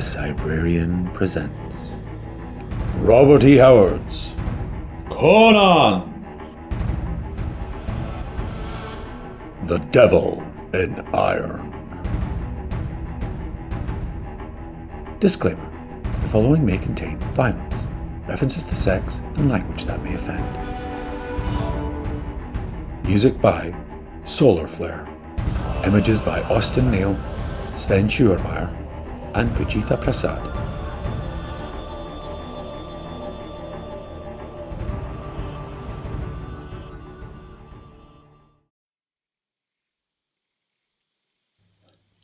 The Cybrarian presents Robert E. Howard's Conan The Devil in Iron. Disclaimer The following may contain violence, references to sex, and language that may offend. Music by Soularflair. Images by Austin Neill, Sven Scheuermeir, and Poojitha Prasad.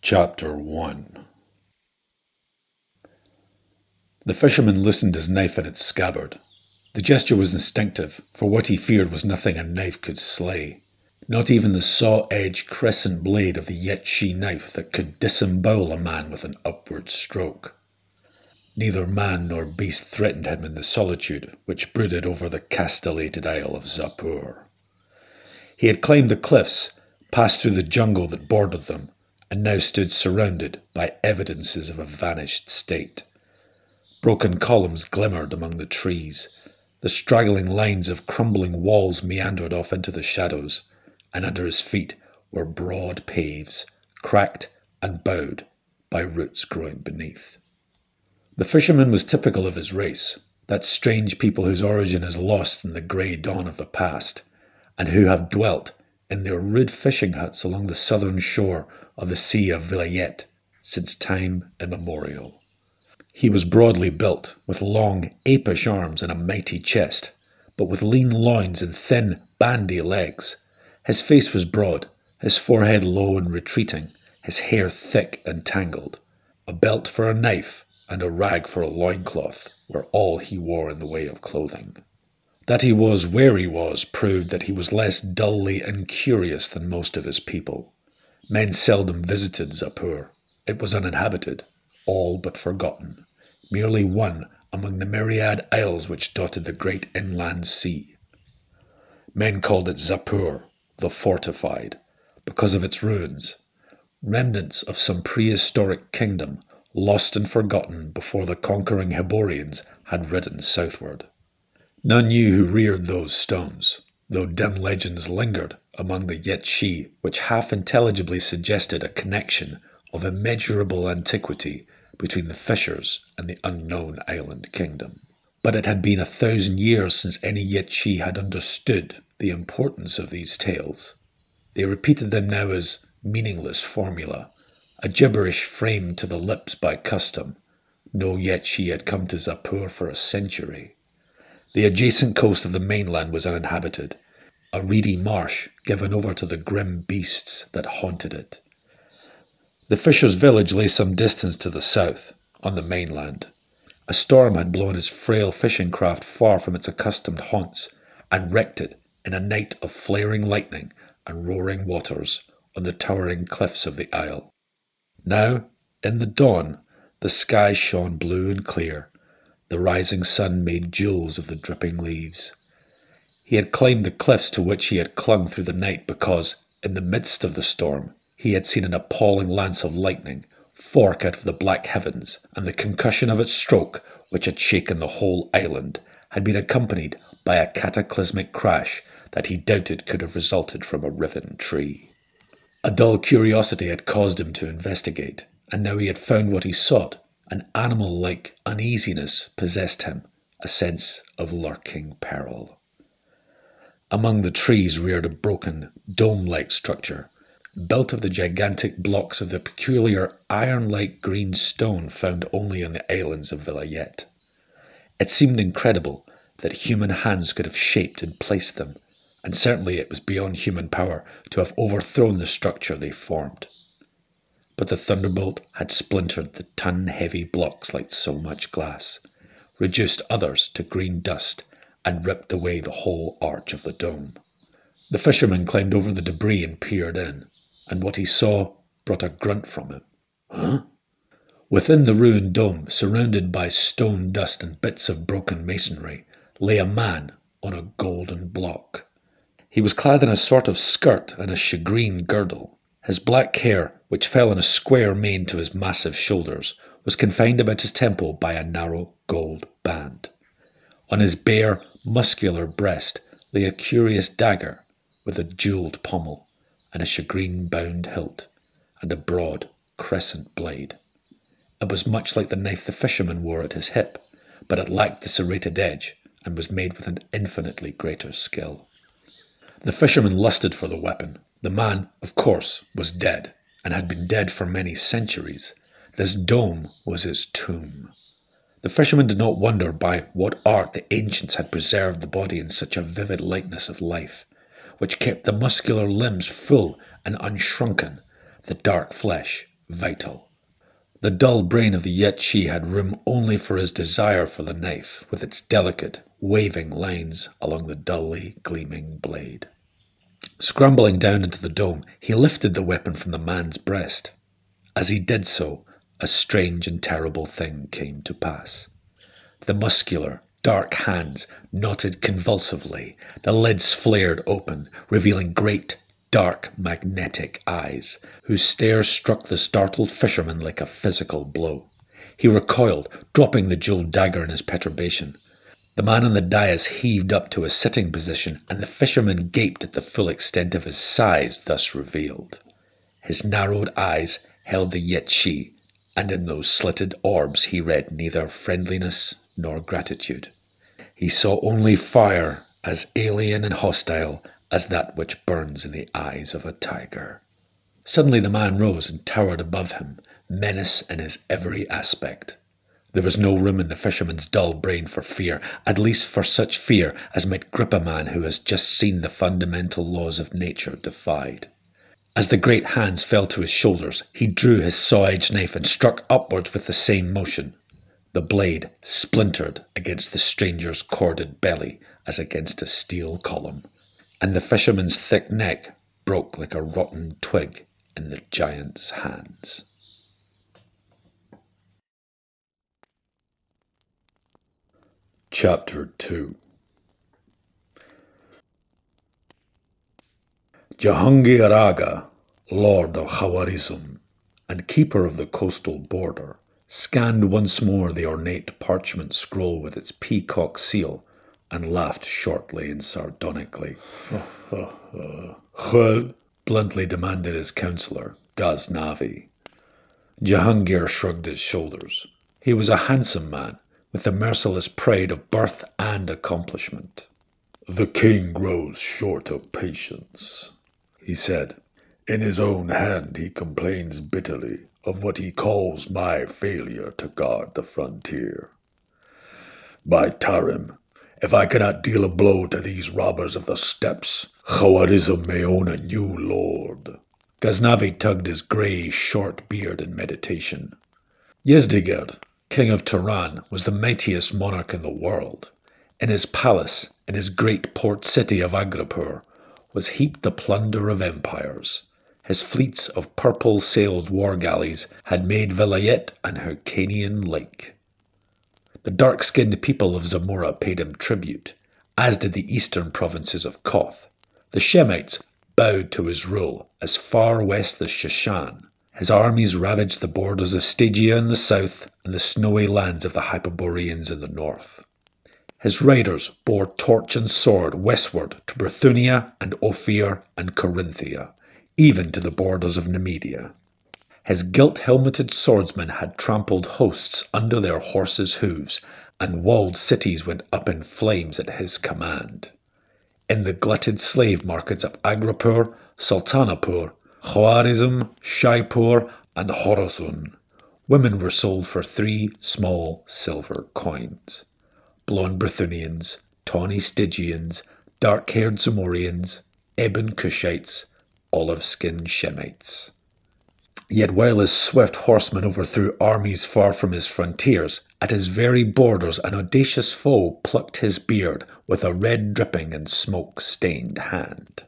Chapter 1 The fisherman loosened his knife in its scabbard. The gesture was instinctive, for what he feared was nothing a knife could slay. Not even the saw edged crescent blade of the Yuetshi knife that could disembowel a man with an upward stroke. Neither man nor beast threatened him in the solitude which brooded over the castellated isle of Xapur. He had climbed the cliffs, passed through the jungle that bordered them, and now stood surrounded by evidences of a vanished state. Broken columns glimmered among the trees. The straggling lines of crumbling walls meandered off into the shadows, and under his feet were broad paves, cracked and bowed by roots growing beneath. The fisherman was typical of his race, that strange people whose origin is lost in the grey dawn of the past, and who have dwelt in their rude fishing huts along the southern shore of the Sea of Vilayet since time immemorial. He was broadly built, with long, apish arms and a mighty chest, but with lean loins and thin, bandy legs. His face was broad, his forehead low and retreating, his hair thick and tangled. A belt for a knife and a rag for a loincloth were all he wore in the way of clothing. That he was where he was proved that he was less dully incurious than most of his people. Men seldom visited Xapur. It was uninhabited, all but forgotten, merely one among the myriad isles which dotted the great inland sea. Men called it Xapur, the fortified, because of its ruins, remnants of some prehistoric kingdom lost and forgotten before the conquering Hyborians had ridden southward. None knew who reared those stones, though dim legends lingered among the Yuetshi which half intelligibly suggested a connection of immeasurable antiquity between the fishers and the unknown island kingdom. But it had been a thousand years since any Yuetshi had understood the importance of these tales. They repeated them now as meaningless formula, a gibberish framed to the lips by custom. No Yuetshi had come to Xapur for a century. The adjacent coast of the mainland was uninhabited, a reedy marsh given over to the grim beasts that haunted it. The fisher's village lay some distance to the south, on the mainland. A storm had blown his frail fishing craft far from its accustomed haunts and wrecked it in a night of flaring lightning and roaring waters on the towering cliffs of the isle. Now, in the dawn, the sky shone blue and clear. The rising sun made jewels of the dripping leaves. He had climbed the cliffs to which he had clung through the night because, in the midst of the storm, he had seen an appalling lance of lightning fork out of the black heavens, and the concussion of its stroke, which had shaken the whole island, had been accompanied by a cataclysmic crash that he doubted could have resulted from a riven tree. A dull curiosity had caused him to investigate, and now he had found what he sought. An animal like uneasiness possessed him, a sense of lurking peril. Among the trees reared a broken, dome like structure, built of the gigantic blocks of the peculiar iron like green stone found only on the islands of Vilayet. It seemed incredible that human hands could have shaped and placed them, and certainly it was beyond human power to have overthrown the structure they formed but the thunderbolt had splintered the ton heavy blocks like so much glass, reduced others to green dust, and ripped away the whole arch of the dome. The fisherman climbed over the debris and peered in, and what he saw brought a grunt from him. Huh? Within the ruined dome, surrounded by stone dust and bits of broken masonry, lay a man on a golden block. He was clad in a sort of skirt and a shagreen girdle. His black hair which fell in a square mane to his massive shoulders, was confined about his temple by a narrow gold band. On his bare, muscular breast lay a curious dagger with a jewelled pommel and a shagreen bound hilt and a broad crescent blade. It was much like the knife the fisherman wore at his hip, but it lacked the serrated edge and was made with an infinitely greater skill. The fisherman lusted for the weapon. The man, of course, was dead, and had been dead for many centuries. This dome was his tomb. The fisherman did not wonder by what art the ancients had preserved the body in such a vivid likeness of life, which kept the muscular limbs full and unshrunken, the dark flesh vital. The dull brain of the Yuetshi had room only for his desire for the knife, with its delicate, waving lines along the dully gleaming blade. Scrambling down into the dome, he lifted the weapon from the man's breast. As he did so, a strange and terrible thing came to pass. The muscular, dark hands knotted convulsively, the lids flared open, revealing great, dark, magnetic eyes, whose stare struck the startled fisherman like a physical blow. He recoiled, dropping the jeweled dagger in his perturbation. The man on the dais heaved up to a sitting position, and the fisherman gaped at the full extent of his size thus revealed. His narrowed eyes held the Yuetshi, and in those slitted orbs he read neither friendliness nor gratitude. He saw only fire as alien and hostile as that which burns in the eyes of a tiger. Suddenly the man rose and towered above him, menace in his every aspect. There was no room in the fisherman's dull brain for fear, at least for such fear as might grip a man who has just seen the fundamental laws of nature defied. As the great hands fell to his shoulders, he drew his saw edged knife and struck upwards with the same motion. The blade splintered against the stranger's corded belly as against a steel column, and the fisherman's thick neck broke like a rotten twig in the giant's hands. Chapter 2 Jehungir Agha, Lord of Khawarizm and keeper of the coastal border, scanned once more the ornate parchment scroll with its peacock seal and laughed shortly and sardonically. Well, bluntly demanded his counsellor, Ghaznavi. Jehungir shrugged his shoulders. He was a handsome man, with the merciless pride of birth and accomplishment. The king grows short of patience he said. In his own hand, he complains bitterly of what he calls my failure to guard the frontier. By Tarim, if I cannot deal a blow to these robbers of the steppes, Khawarizm may own a new lord. Ghaznavi tugged his grey, short beard in meditation. Yezdigerd, king of Turan, was the mightiest monarch in the world. In his palace, in his great port city of Aghrapur, was heaped the plunder of empires. His fleets of purple sailed war galleys had made Vilayet an Hyrkanian lake. The dark skinned people of Zamora paid him tribute, as did the eastern provinces of Koth. The Shemites bowed to his rule as far west as Shushan. His armies ravaged the borders of Stygia in the south and the snowy lands of the Hyperboreans in the north. His riders bore torch and sword westward to Brythunia and Ophir and Corinthia, even to the borders of Nemedia. His gilt helmeted swordsmen had trampled hosts under their horses' hooves, and walled cities went up in flames at his command. In the glutted slave markets of Aghrapur, Sultanapur, Khawarizm, Shahpur, and Khorusun, women were sold for three small silver coins blond Brythunians, tawny Stygians, dark haired Zamorians, ebon Cushites, olive skinned Shemites. Yet while his swift horsemen overthrew armies far from his frontiers, at his very borders an audacious foe plucked his beard with a red dripping and smoke stained hand.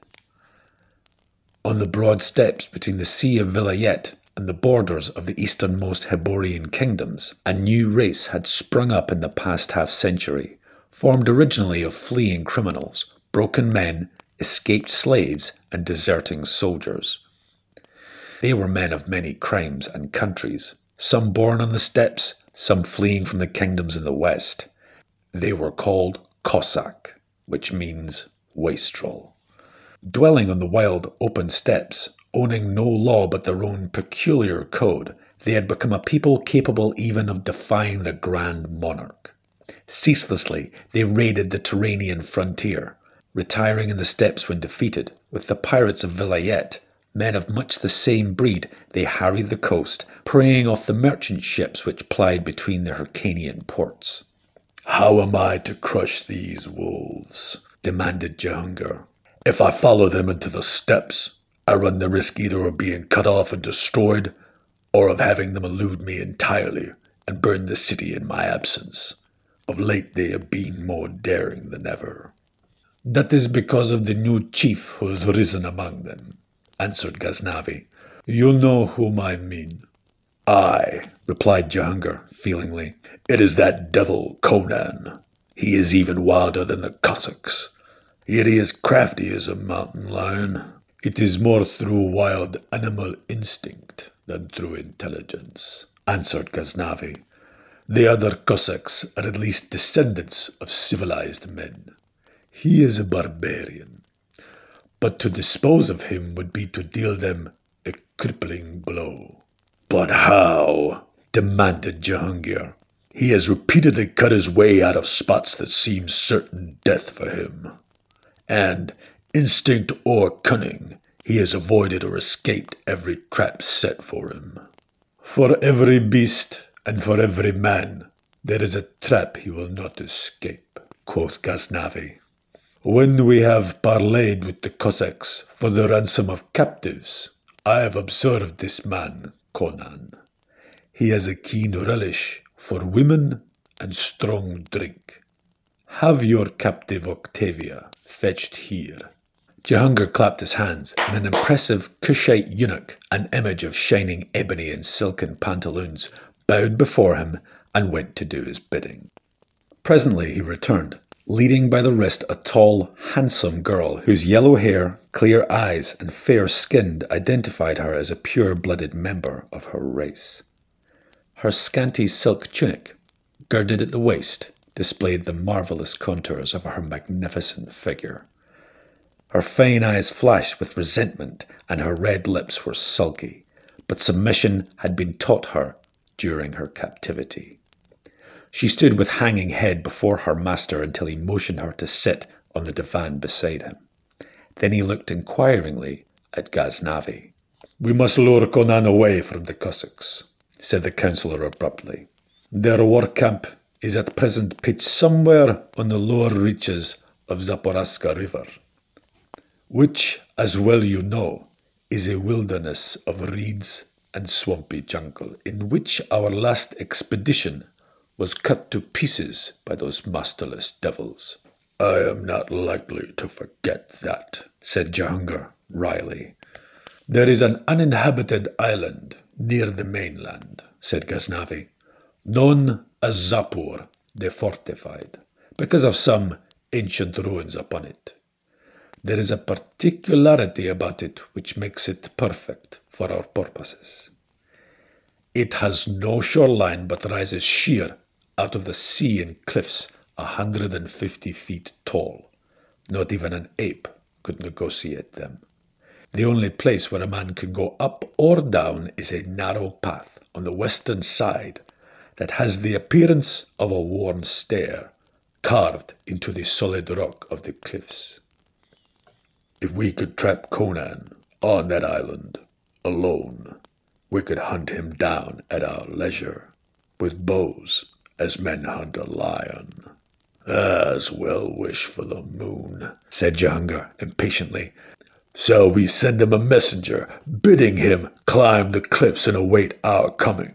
On the broad steppes between the Sea of Vilayet and the borders of the easternmost Hyborian kingdoms, a new race had sprung up in the past half century, formed originally of fleeing criminals, broken men, escaped slaves, and deserting soldiers. They were men of many crimes and countries, some born on the steppes, some fleeing from the kingdoms in the west. They were called Cossack, which means wastrel. Dwelling on the wild, open steppes, owning no law but their own peculiar code, they had become a people capable even of defying the Grand Monarch. Ceaselessly, they raided the Turanian frontier, retiring in the steppes when defeated. With the pirates of Vilayet, men of much the same breed, they harried the coast, preying off the merchant ships which plied between the Hyrkanian ports. How am I to crush these wolves? demanded Jehungir. If I follow them into the steppes, I run the risk either of being cut off and destroyed, or of having them elude me entirely and burn the city in my absence. Of late they have been more daring than ever. That is because of the new chief who has risen among them, answered Ghaznavi. You know whom I mean. Ay, replied Jehungir feelingly. It is that devil Conan. He is even wilder than the Cossacks. Yet he is crafty as a mountain lion. It is more through wild animal instinct than through intelligence, answered Ghaznavi. The other Cossacks are at least descendants of civilized men. He is a barbarian. But to dispose of him would be to deal them a crippling blow. But how? demanded Jehungir. He has repeatedly cut his way out of spots that seem certain death for him. And, instinct or cunning, he has avoided or escaped every trap set for him. For every beast and for every man there is a trap he will not escape, quoth Ghaznavi. When we have parleyed with the Cossacks for the ransom of captives, I have observed this man, Conan. He has a keen relish for women and strong drink. Have your captive Octavia fetched here. Jehungir clapped his hands, and an impressive Cushite eunuch, an image of shining ebony and silken pantaloons, bowed before him and went to do his bidding. Presently he returned, leading by the wrist a tall, handsome girl whose yellow hair, clear eyes, and fair skin identified her as a pure blooded member of her race. Her scanty silk tunic, girded at the waist, displayed the marvellous contours of her magnificent figure. Her fine eyes flashed with resentment, and her red lips were sulky, but submission had been taught her during her captivity. She stood with hanging head before her master until he motioned her to sit on the divan beside him. Then he looked inquiringly at Ghaznavi. We must lure Conan away from the Cossacks, said the councillor abruptly. Their war camp is at present pitched somewhere on the lower reaches of Zaporoska River, which, as well you know, is a wilderness of reeds and swampy jungle in which our last expedition was cut to pieces by those masterless devils. I am not likely to forget that, said Jehungir wryly. There is an uninhabited island near the mainland, said Ghaznavi, known as Xapur the Fortified, because of some ancient ruins upon it. There is a particularity about it which makes it perfect for our purposes. It has no shoreline but rises sheer out of the sea in cliffs a hundred and fifty feet tall. Not even an ape could negotiate them. The only place where a man can go up or down is a narrow path on the western side that has the appearance of a worn stair carved into the solid rock of the cliffs. If we could trap Conan on that island alone, we could hunt him down at our leisure, with bows as men hunt a lion. As well wish for the moon, said Jehungir impatiently. So we send him a messenger, bidding him climb the cliffs and await our coming.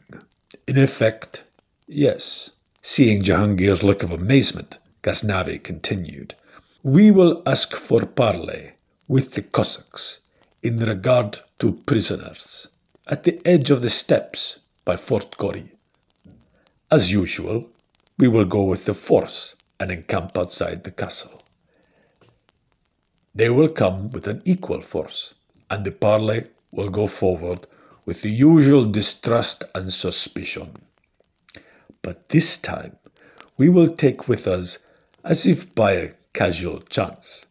In effect, yes. Seeing Jehungir's look of amazement, Ghaznavi continued. We will ask for parley with the Cossacks in regard to prisoners at the edge of the steppes by Fort Ghori. As usual, we will go with the force and encamp outside the castle. They will come with an equal force, and the parley will go forward with the usual distrust and suspicion. But this time we will take with us, as if by a casual chance,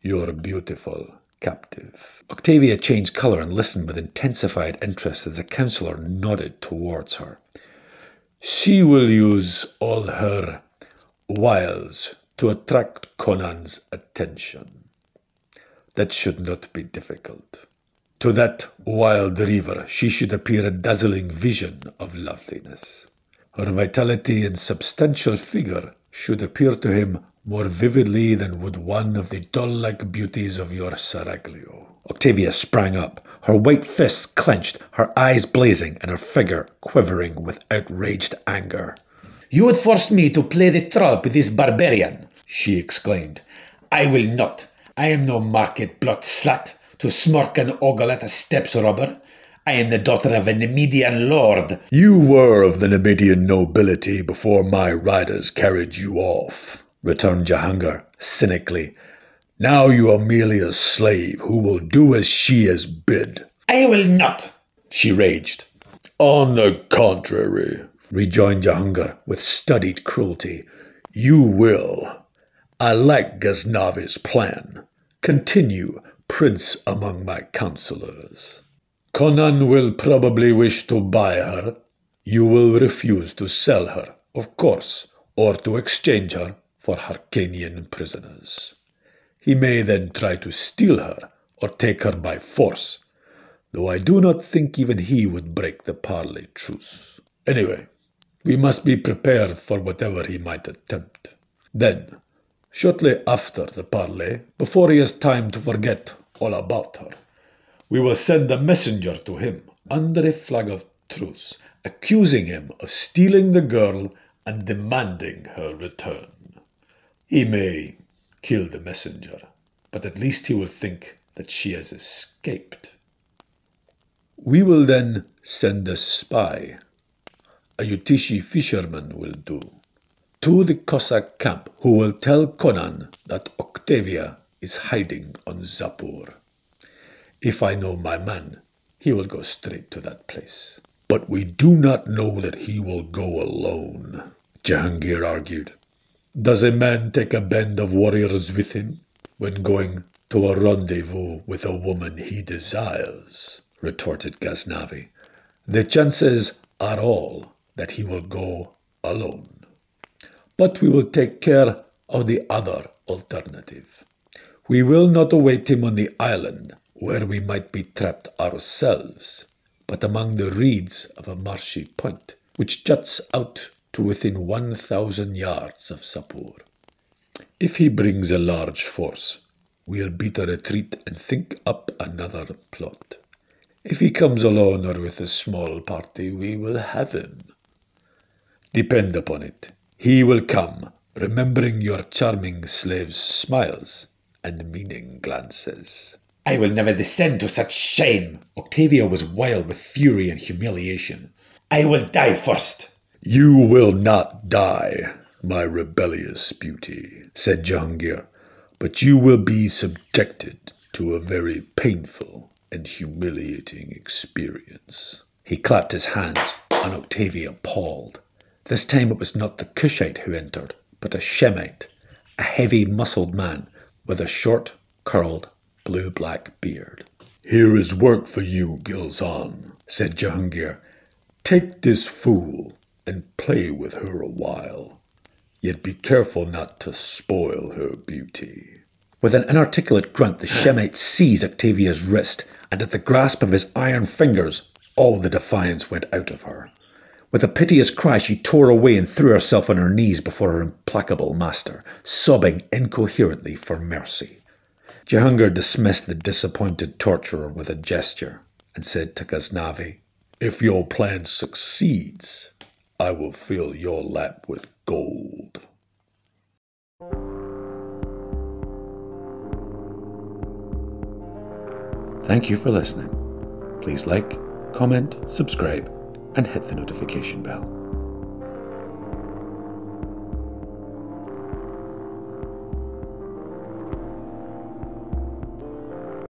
your beautiful captive. Octavia changed colour and listened with intensified interest as the counsellor nodded towards her. She will use all her wiles to attract Conan's attention. That should not be difficult. To that wild river, she should appear a dazzling vision of loveliness. Her vitality and substantial figure should appear to him more vividly than would one of the doll-like beauties of your seraglio. Octavia sprang up, her white fists clenched, her eyes blazing, and her figure quivering with outraged anger. You would force me to play the troll with this barbarian, she exclaimed. I will not. I am no market blood slut to smirk and ogle at a steppes robber. I am the daughter of a Nemedian lord. You were of the Nemedian nobility before my riders carried you off, returned Jehungir cynically. Now you are merely a slave who will do as she is bid. I will not, she raged. On the contrary, rejoined Jehungir with studied cruelty, you will. I like Ghaznavi's plan. Continue, prince among my counselors. Conan will probably wish to buy her. You will refuse to sell her, of course, or to exchange her for Hyrkanian prisoners. He may then try to steal her or take her by force, though I do not think even he would break the parley truce. Anyway, we must be prepared for whatever he might attempt. Then, shortly after the parley, before he has time to forget all about her, we will send a messenger to him under a flag of truce, accusing him of stealing the girl and demanding her return. He may kill the messenger, but at least he will think that she has escaped. We will then send a spy a Yuetshi fisherman will do, to the Cossack camp who will tell Conan that Octavia is hiding on Xapur. If I know my man, he will go straight to that place. But we do not know that he will go alone, Jehungir argued. Does a man take a band of warriors with him when going to a rendezvous with a woman he desires? retorted Ghaznavi. The chances are all that he will go alone. But we will take care of the other alternative. We will not await him on the island where we might be trapped ourselves, but among the reeds of a marshy point which juts out to within one thousand yards of Xapur. If he brings a large force, we'll beat a retreat and think up another plot. If he comes alone or with a small party, we will have him. Depend upon it, he will come, remembering your charming slave's smiles and meaning glances. I will never descend to such shame. Octavia was wild with fury and humiliation. I will die first. You will not die, my rebellious beauty, said Jehungir, but you will be subjected to a very painful and humiliating experience. He clapped his hands, and Octavia appalled. This time it was not the Cushite who entered, but a Shemite, a heavy muscled man with a short, curled, blue black beard. Here is work for you, Gilzan, said Jehungir. Take this fool and play with her a while. Yet be careful not to spoil her beauty. With an inarticulate grunt, the Shemite seized Octavia's wrist, and at the grasp of his iron fingers, all the defiance went out of her. With a piteous cry, she tore away and threw herself on her knees before her implacable master, sobbing incoherently for mercy. Jehungir dismissed the disappointed torturer with a gesture and said to Ghaznavi, If your plan succeeds, I will fill your lap with gold. Thank you for listening. Please like, comment, subscribe, and hit the notification bell.